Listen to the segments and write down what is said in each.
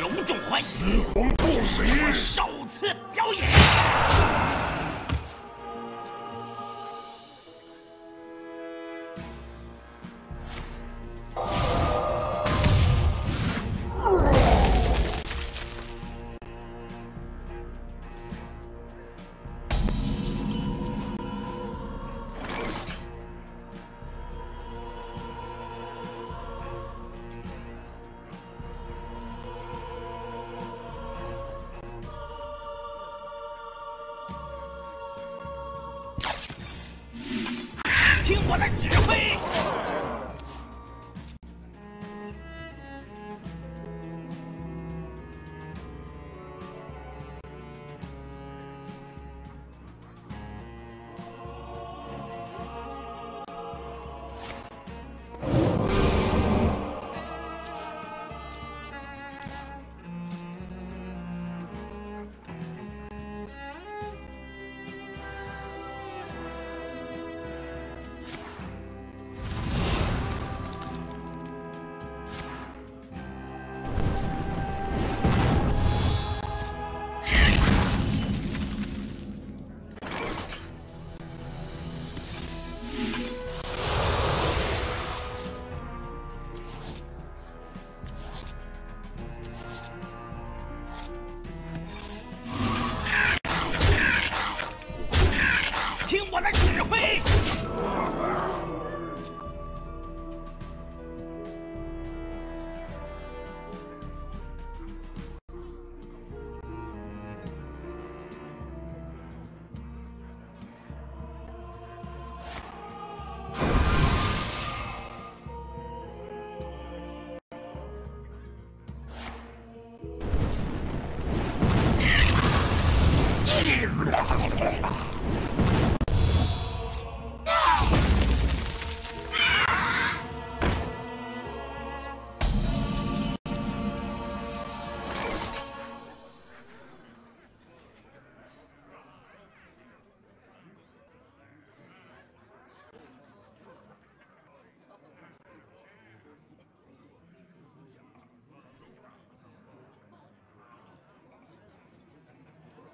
隆重欢迎徐红主席首次表演。我的指挥。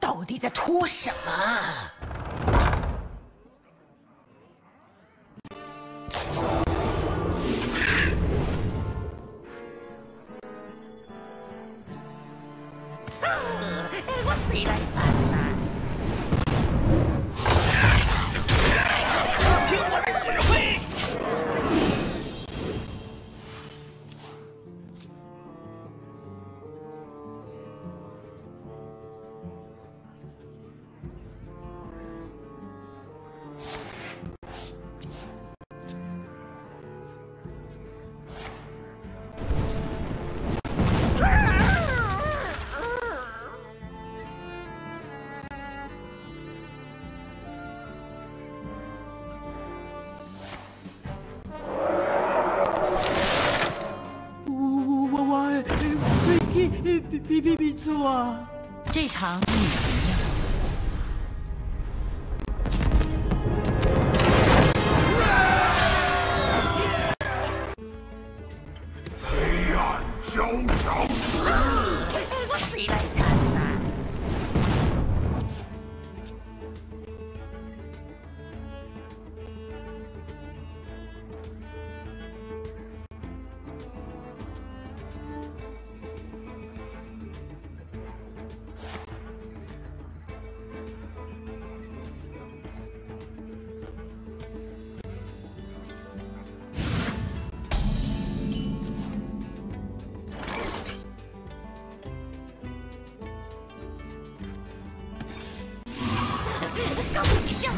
到底在拖什么？我谁来烦？必必做啊！这场你赢了。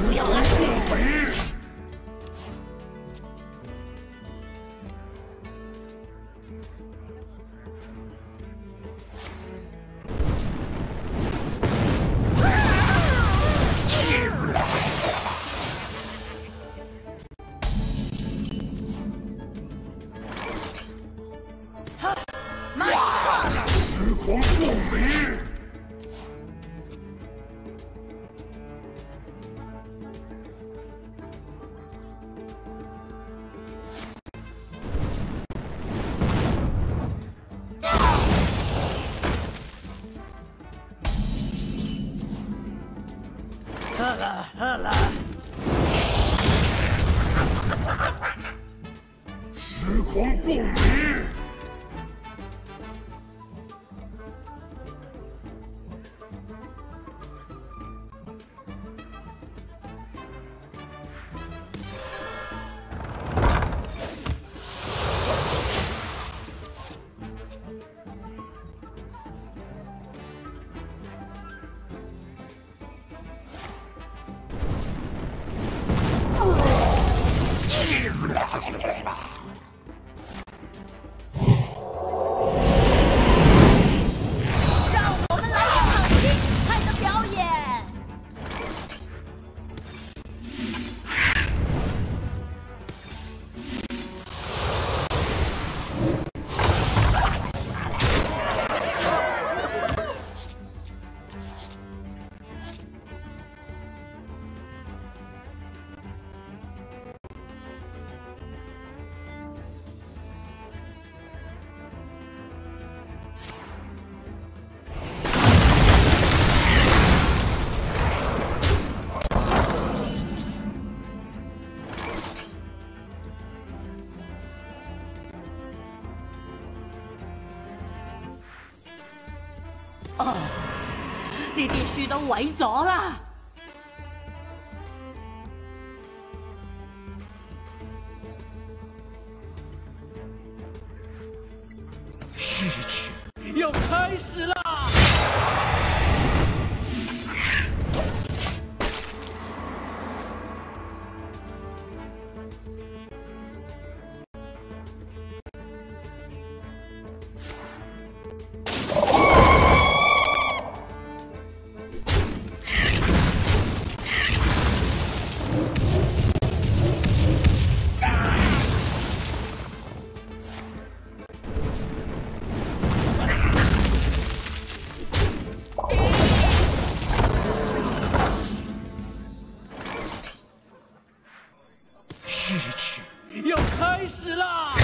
不要啊时空共鸣。哦，你必须都毁咗啦！事情要开始了。智取要开始啦！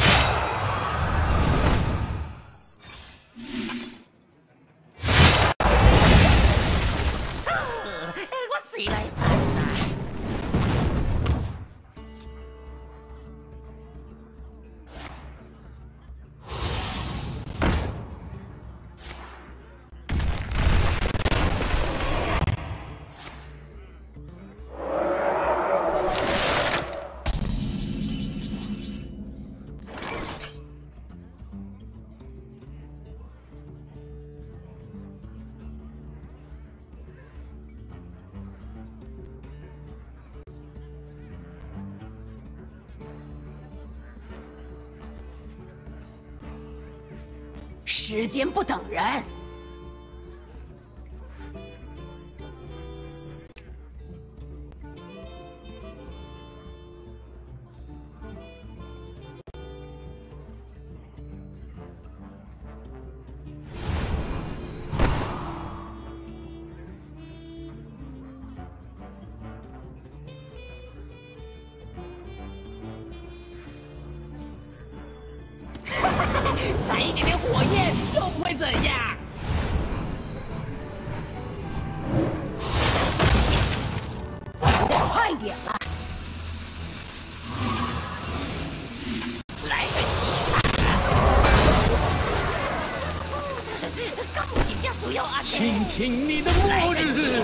时间不等人。在哈哈！会怎样？快点吧，来得及了。倾听你的末日。